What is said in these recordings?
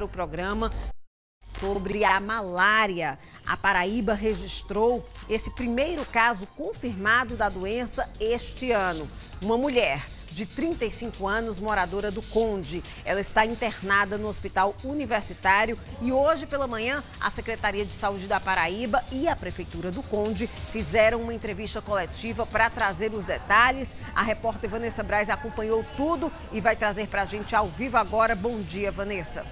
o programa sobre a malária. A Paraíba registrou esse primeiro caso confirmado da doença este ano. Uma mulher de 35 anos, moradora do Conde. Ela está internada no Hospital Universitário e hoje pela manhã a Secretaria de Saúde da Paraíba e a Prefeitura do Conde fizeram uma entrevista coletiva para trazer os detalhes. A repórter Vanessa Braz acompanhou tudo e vai trazer para a gente ao vivo agora. Bom dia, Vanessa.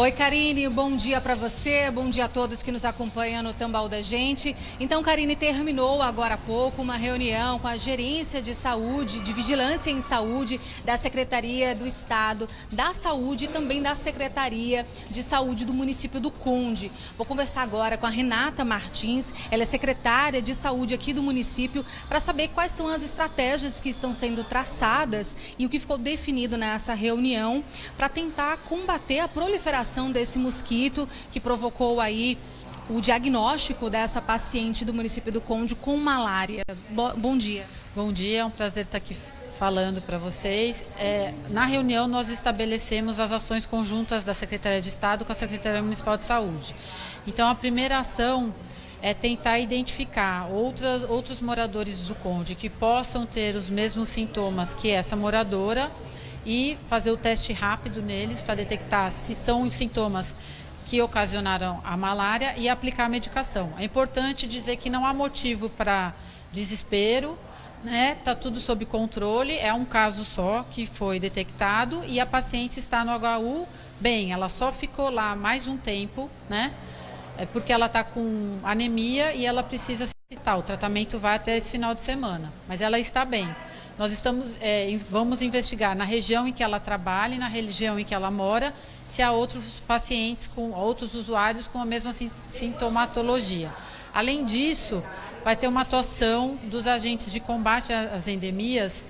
Oi, Karine, bom dia para você, bom dia a todos que nos acompanham no Tambal da Gente. Então, Karine, terminou agora há pouco uma reunião com a Gerência de Saúde, de Vigilância em Saúde da Secretaria do Estado da Saúde e também da Secretaria de Saúde do município do Conde. Vou conversar agora com a Renata Martins, ela é secretária de Saúde aqui do município, para saber quais são as estratégias que estão sendo traçadas e o que ficou definido nessa reunião para tentar combater a proliferação desse mosquito que provocou aí o diagnóstico dessa paciente do município do Conde com malária. Bo bom dia. Bom dia, é um prazer estar aqui falando para vocês. É, na reunião, nós estabelecemos as ações conjuntas da Secretaria de Estado com a Secretaria Municipal de Saúde. Então, a primeira ação é tentar identificar outras, outros moradores do Conde que possam ter os mesmos sintomas que essa moradora e fazer o teste rápido neles para detectar se são os sintomas que ocasionaram a malária e aplicar a medicação. É importante dizer que não há motivo para desespero, né? Tá tudo sob controle, é um caso só que foi detectado e a paciente está no HU bem, ela só ficou lá mais um tempo, né? É porque ela está com anemia e ela precisa citar. O tratamento vai até esse final de semana, mas ela está bem. Nós estamos, é, vamos investigar na região em que ela trabalha e na região em que ela mora, se há outros pacientes, com outros usuários com a mesma sintomatologia. Além disso, vai ter uma atuação dos agentes de combate às endemias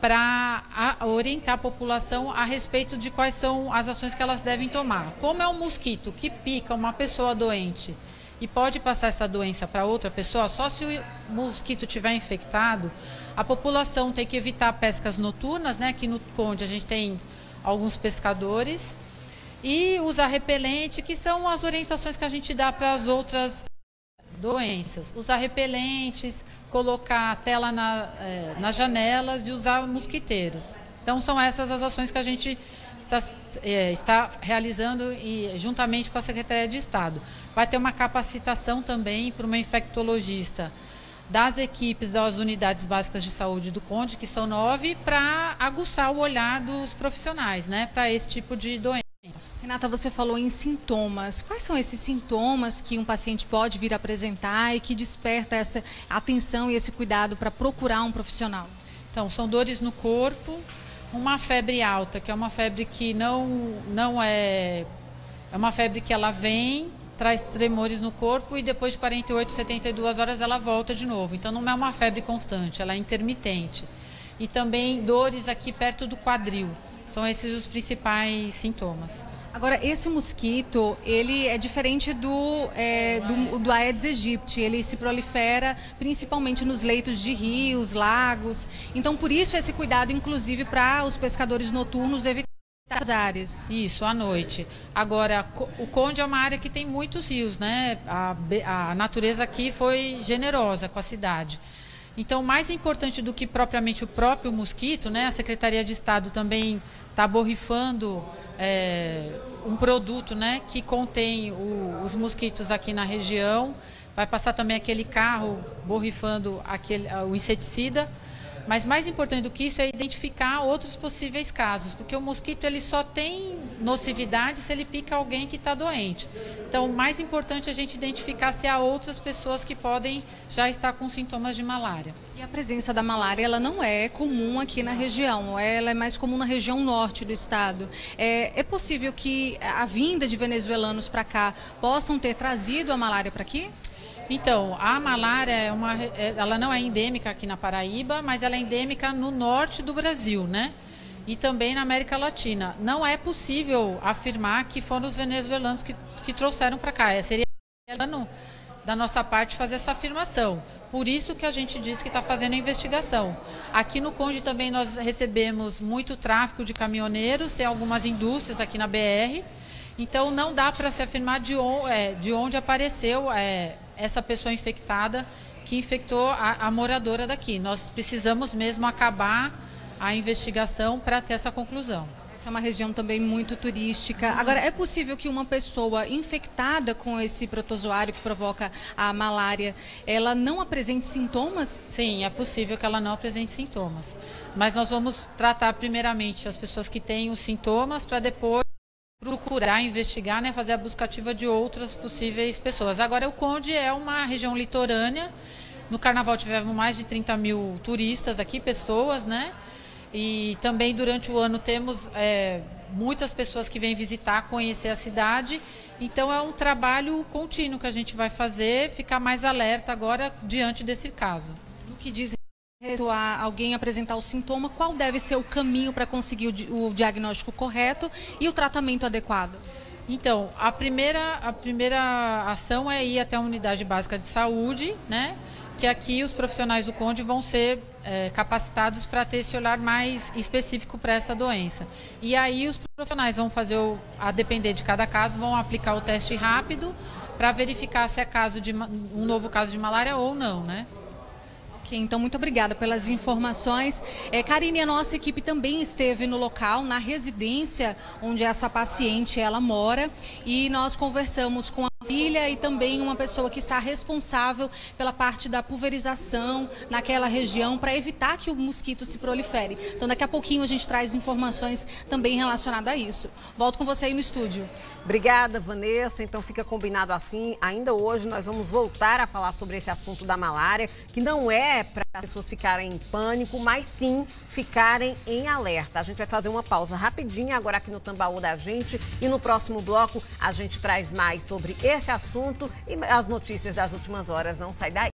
para orientar a população a respeito de quais são as ações que elas devem tomar. Como é um mosquito que pica uma pessoa doente e pode passar essa doença para outra pessoa, só se o mosquito tiver infectado, a população tem que evitar pescas noturnas, né? Aqui no Conde a gente tem alguns pescadores e usar repelente, que são as orientações que a gente dá para as outras doenças. Usar repelentes, colocar a tela na, é, nas janelas e usar mosquiteiros. Então são essas as ações que a gente está, é, está realizando e, juntamente com a Secretaria de Estado. Vai ter uma capacitação também para uma infectologista das equipes das unidades básicas de saúde do Conde, que são nove, para aguçar o olhar dos profissionais né, para esse tipo de doença. Renata, você falou em sintomas. Quais são esses sintomas que um paciente pode vir apresentar e que desperta essa atenção e esse cuidado para procurar um profissional? Então, são dores no corpo, uma febre alta, que é uma febre que não, não é. É uma febre que ela vem, traz tremores no corpo e depois de 48, 72 horas ela volta de novo. Então não é uma febre constante, ela é intermitente. E também dores aqui perto do quadril. São esses os principais sintomas. Agora, esse mosquito, ele é diferente do, é, do, do, Aedes aegypti. Ele se prolifera principalmente nos leitos de rios, lagos. Então, por isso, esse cuidado, inclusive, para os pescadores noturnos evitar as áreas. Isso, à noite. Agora, o Conde é uma área que tem muitos rios, né? A, a natureza aqui foi generosa com a cidade. Então, mais importante do que propriamente o próprio mosquito, né? A Secretaria de Estado também está borrifando é, um produto né, que contém o, os mosquitos aqui na região. Vai passar também aquele carro borrifando aquele, o inseticida. Mas mais importante do que isso é identificar outros possíveis casos, porque o mosquito ele só tem nocividade se ele pica alguém que está doente. Então, mais importante a gente identificar se há outras pessoas que podem já estar com sintomas de malária. E a presença da malária, ela não é comum aqui na região, ela é mais comum na região norte do estado. É, é possível que a vinda de venezuelanos para cá possam ter trazido a malária para aqui? Então, a malária é uma, é, ela não é endêmica aqui na Paraíba, mas ela é endêmica no norte do Brasil, né? E também na América Latina. Não é possível afirmar que foram os venezuelanos que, que trouxeram para cá. É, seria da nossa parte fazer essa afirmação. Por isso que a gente diz que está fazendo investigação. Aqui no Conde também nós recebemos muito tráfico de caminhoneiros, tem algumas indústrias aqui na BR. Então não dá para se afirmar de, onde, é, de onde apareceu é, essa pessoa infectada que infectou a, a moradora daqui. Nós precisamos mesmo acabar a investigação para ter essa conclusão. Essa é uma região também muito turística. Agora, é possível que uma pessoa infectada com esse protozoário que provoca a malária, ela não apresente sintomas? Sim, é possível que ela não apresente sintomas. Mas nós vamos tratar primeiramente as pessoas que têm os sintomas para depois procurar, investigar, né, fazer a busca ativa de outras possíveis pessoas. Agora, o Conde é uma região litorânea. No carnaval tivemos mais de 30 mil turistas aqui, pessoas, né? E também durante o ano temos é, muitas pessoas que vêm visitar, conhecer a cidade. Então é um trabalho contínuo que a gente vai fazer, ficar mais alerta agora diante desse caso. No que diz a alguém apresentar o sintoma, qual deve ser o caminho para conseguir o, o diagnóstico correto e o tratamento adequado? Então, a primeira, a primeira ação é ir até a unidade básica de saúde, né? que aqui os profissionais do Conde vão ser é, capacitados para ter esse olhar mais específico para essa doença. E aí os profissionais vão fazer, o, a depender de cada caso, vão aplicar o teste rápido para verificar se é caso de um novo caso de malária ou não, né? Então muito obrigada pelas informações. É, Karine, a nossa equipe também esteve no local, na residência onde essa paciente ela mora, e nós conversamos com a filha e também uma pessoa que está responsável pela parte da pulverização naquela região para evitar que o mosquito se prolifere. Então daqui a pouquinho a gente traz informações também relacionadas a isso. Volto com você aí no estúdio. Obrigada, Vanessa. Então fica combinado assim. Ainda hoje nós vamos voltar a falar sobre esse assunto da malária, que não é para as pessoas ficarem em pânico, mas sim ficarem em alerta. A gente vai fazer uma pausa rapidinha agora aqui no Tambaú da gente e no próximo bloco a gente traz mais sobre esse assunto e as notícias das últimas horas. Não sai daí.